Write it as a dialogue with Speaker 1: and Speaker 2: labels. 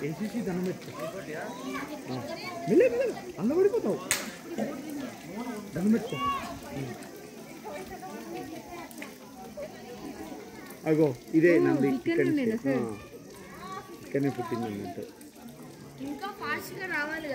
Speaker 1: వేసేసి దండం పెట్టుకో మెల్లె మెల్లె అన్న పడిపోతావు. దండం పెట్టుకో అగో ఇదే నంది ఇక్కడ ఇక్కడనే పుట్టింది అన్నట్టు.
Speaker 2: ఇంకా ఫాస్ట్గా రావాలి